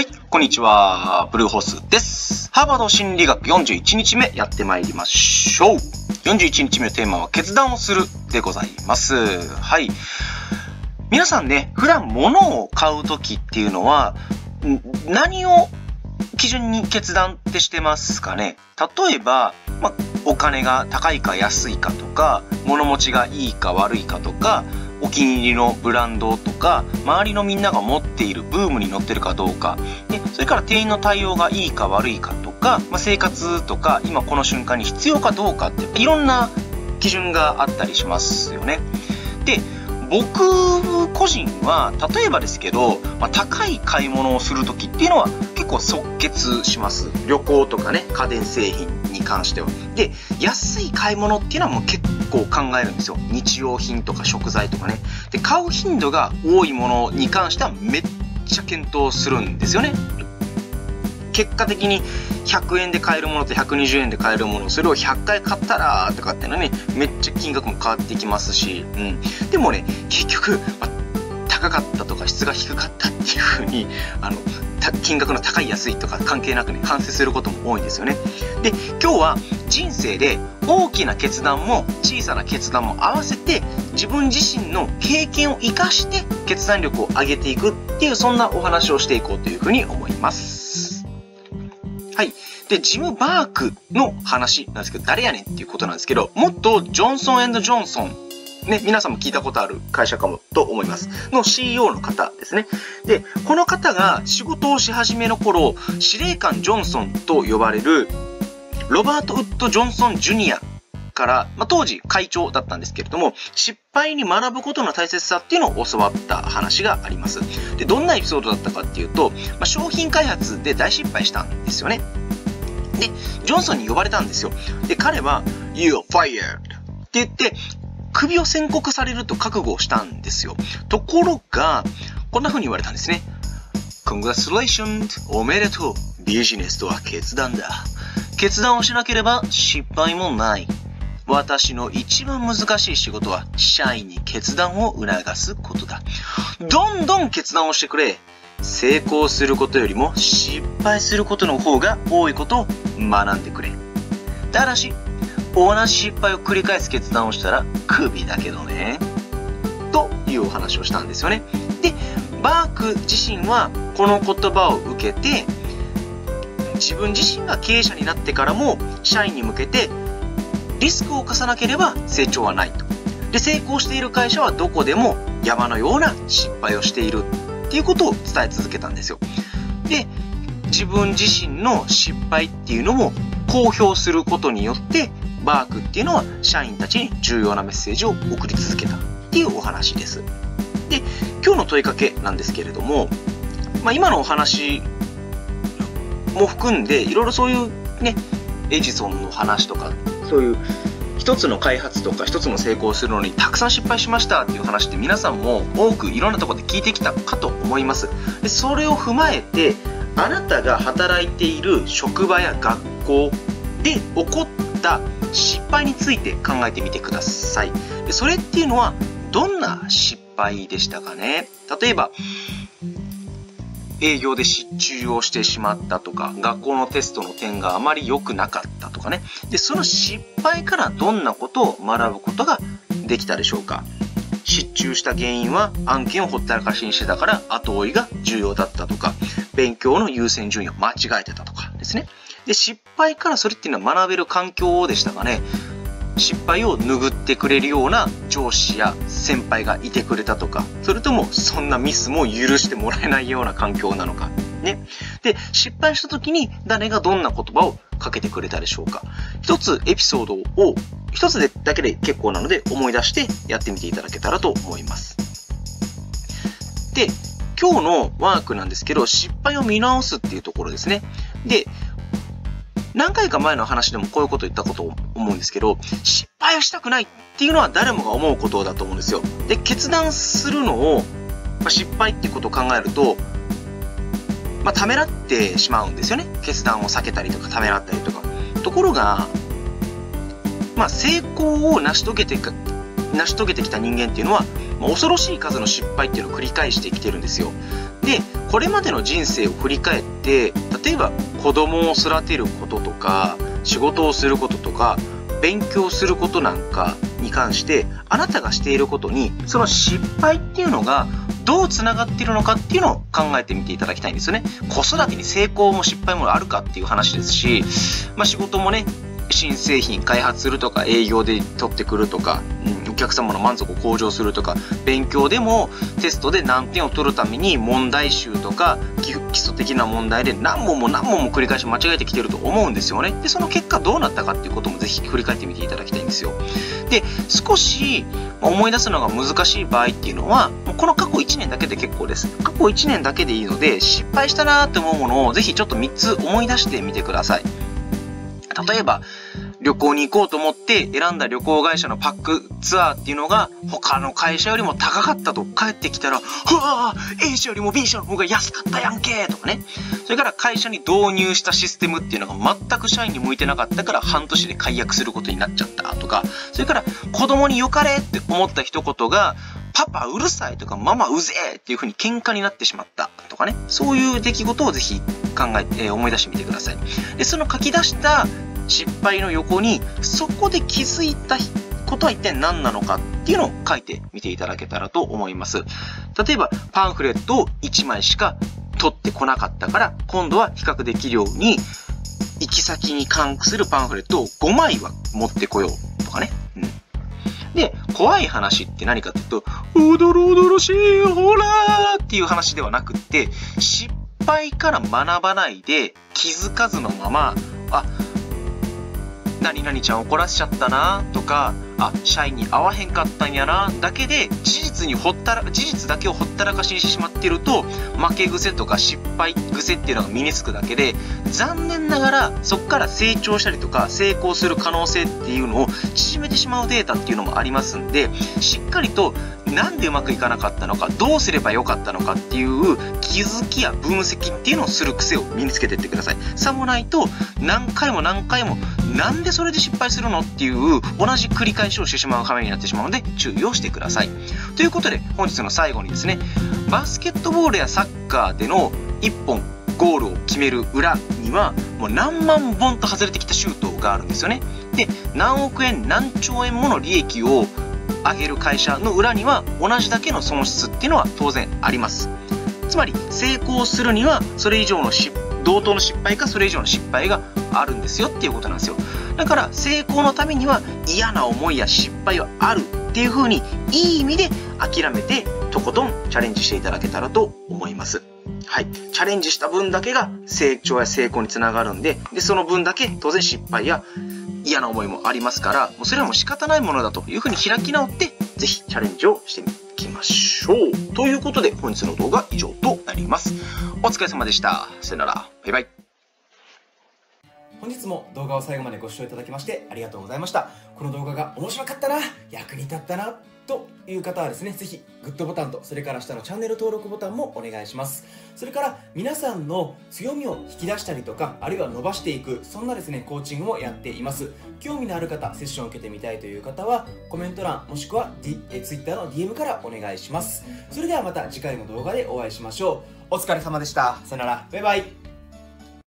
はい、こんにちは。ブルーホースです。ハーバード心理学41日目やってまいりましょう。41日目のテーマは決断をするでございます。はい。皆さんね、普段物を買うときっていうのは、何を基準に決断ってしてますかね？例えば、まあ、お金が高いか安いかとか、物持ちがいいか悪いかとか、お気に入りのブランドとか、周りのみんなが持っているブームに乗ってるかどうか、でそれから店員の対応がいいか悪いかとか、まあ、生活とか、今この瞬間に必要かどうかって、いろんな基準があったりしますよね。で、僕個人は、例えばですけど、まあ、高い買い物をするときっていうのは結構即決します。旅行とかね、家電製品に関しては。で、安い買い物っていうのはもう結構考えるんですよ。日用品とか食材とかね。で、買う頻度が多いものに関してはめっちゃ検討するんですよね。結果的に100円で買えるものと120円で買えるものそれを100回買ったらとかっていうのはねめっちゃ金額も変わってきますし、うん、でもね結局、まあ高かったとか質が低かったっていう風にあの金額の高い安いとか関係なくね反省することも多いんですよねで今日は人生で大きな決断も小さな決断も合わせて自分自身の経験を生かして決断力を上げていくっていうそんなお話をしていこうというふうに思いますはい。で、ジム・バークの話なんですけど、誰やねんっていうことなんですけど、もっとジョンソンジョンソン、ね、皆さんも聞いたことある会社かもと思います。の CEO の方ですね。で、この方が仕事をし始めの頃、司令官ジョンソンと呼ばれる、ロバート・ウッド・ジョンソン・ジュニアから、まあ、当時会長だったんですけれども、失敗に学ぶことの大切さっていうのを教わった話があります。で、どんなエピソードだったかっていうと、まあ、商品開発で大失敗したんですよね。で、ジョンソンに呼ばれたんですよ。で、彼は、You're fired! って言って、首を宣告されると覚悟をしたんですよ。ところが、こんな風に言われたんですね。Congratulations! おめでとうビジネスとは決断だ。決断をしなければ失敗もない。私の一番難しい仕事は社員に決断を促すことだ。どんどん決断をしてくれ。成功することよりも失敗することの方が多いことを学んでくれ。ただし、同じ失敗を繰り返す決断をしたらクビだけどね。というお話をしたんですよね。で、バーク自身はこの言葉を受けて、自分自身が経営者になってからも社員に向けてリスクを冒さなければ成長はないと。で、成功している会社はどこでも山のような失敗をしているっていうことを伝え続けたんですよ。で、自分自身の失敗っていうのも公表することによって、バークっていうのは社員たちに重要なメッセージを送り続けたっていうお話です。で、今日の問いかけなんですけれども、まあ、今のお話も含んで、いろいろそういうね、エジソンの話とか、そういう一つの開発とか一つの成功するのにたくさん失敗しましたっていう話って皆さんも多くいろんなところで聞いてきたかと思います。でそれを踏まえて、あなたが働いている職場や学校で起こった失敗について考えてみてください。それっていうのはどんな失敗でしたかね？例えば、営業で失注をしてしまったとか、学校のテストの点があまり良くなかったとかね。で、その失敗からどんなことを学ぶことができたでしょうか？失注した原因は案件をほったらかしにしてたから後追いが重要だったとか、勉強の優先順位を間違えてたとかですね。で、失敗からそれっていうのは学べる環境でしたかね。失敗を拭ってくれるような上司や先輩がいてくれたとか、それともそんなミスも許してもらえないような環境なのか。ね。で、失敗した時に誰がどんな言葉をかけてくれたでしょうか。一つエピソードを、一つでだけで結構なので思い出してやってみていただけたらと思います。で、今日のワークなんですけど、失敗を見直すっていうところですね。で、何回か前の話でもこういうこと言ったことを思うんですけど、失敗をしたくないっていうのは誰もが思うことだと思うんですよ。で、決断するのを、まあ、失敗っていうことを考えると、まあ、ためらってしまうんですよね。決断を避けたりとか、ためらったりとか。ところが、まあ、成功を成し遂げてか、成し遂げてきた人間っていうのは、まあ、恐ろしい数の失敗っていうのを繰り返してきてるんですよ。で、これまでの人生を振り返って、例えば子供を育てることとか、仕事をすることとか、勉強することなんかに関して、あなたがしていることに、その失敗っていうのがどう繋がっているのかっていうのを考えてみていただきたいんですよね。子育てに成功も失敗もあるかっていう話ですし、まあ仕事もね、新製品開発するとか営業で取ってくるとか、うん、お客様の満足を向上するとか勉強でもテストで何点を取るために問題集とか基礎的な問題で何問も何問も繰り返し間違えてきてると思うんですよね。でその結果どうなったかっていうこともぜひ振り返ってみていただきたいんですよ。で少し思い出すのが難しい場合っていうのはこの過去1年だけで結構です。過去1年だけでいいので失敗したなーって思うものをぜひちょっと3つ思い出してみてください。例えば、旅行に行こうと思って選んだ旅行会社のパックツアーっていうのが他の会社よりも高かったと帰ってきたら、うわぁ !A 社よりも B 社の方が安かったやんけとかね。それから会社に導入したシステムっていうのが全く社員に向いてなかったから半年で解約することになっちゃったとか、それから子供に良かれって思った一言が、パパうるさいとかママうぜえっていう風に喧嘩になってしまったとかね。そういう出来事をぜひ考えて、思い出してみてください。で、その書き出した失敗の横に、そこで気づいたことは一体何なのかっていうのを書いてみていただけたらと思います。例えば、パンフレットを1枚しか取ってこなかったから、今度は比較できるように、行き先に関するパンフレットを5枚は持ってこようとかね。うん。で、怖い話って何かっていうと、おどろおどろしい、ほらーっていう話ではなくって、失敗から学ばないで気づかずのまま、あ、何々ちゃん怒らしちゃったなとか、あ、社員に会わへんかったんやなだけで、事実にほったら、事実だけをほったらかしにしてしまってると、負け癖とか失敗癖っていうのが身につくだけで、残念ながらそこから成長したりとか成功する可能性っていうのを縮めてしまうデータっていうのもありますんで、しっかりとなんでうまくいかなかったのか、どうすればよかったのかっていう気づきや分析っていうのをする癖を身につけていってください。さもないと、何回も何回も、なんでそれで失敗するのっていう同じ繰り返しをしてしまう羽目になってしまうので注意をしてください。ということで、本日の最後にですね、バスケットボールやサッカーでの1本ゴールを決める裏には、もう何万本と外れてきたシュートがあるんですよね。で、何億円、何兆円もの利益を上げる会社の裏には同じだけの損失っていうのは当然あります。つまり成功するにはそれ以上の同等の失敗かそれ以上の失敗があるんですよっていうことなんですよ。だから成功のためには嫌な思いや失敗はあるっていう風にいい意味で諦めてとことんチャレンジしていただけたらと思います。はい。チャレンジした分だけが成長や成功につながるんで、で、その分だけ当然失敗や嫌な思いもありますから、もうそれはもう仕方ないものだというふうに開き直って、ぜひチャレンジをしていきましょう。ということで、本日の動画は以上となります。お疲れ様でした。さよなら。バイバイ。本日も動画を最後までご視聴いただきましてありがとうございました。この動画が面白かったな、役に立ったな、という方はですね、ぜひグッドボタンと、それから下のチャンネル登録ボタンもお願いします。それから皆さんの強みを引き出したりとか、あるいは伸ばしていく、そんなですね、コーチングもやっています。興味のある方、セッションを受けてみたいという方は、コメント欄、もしくは、D、え Twitter の DM からお願いします。それではまた次回の動画でお会いしましょう。お疲れ様でした。さよなら。バイバイ。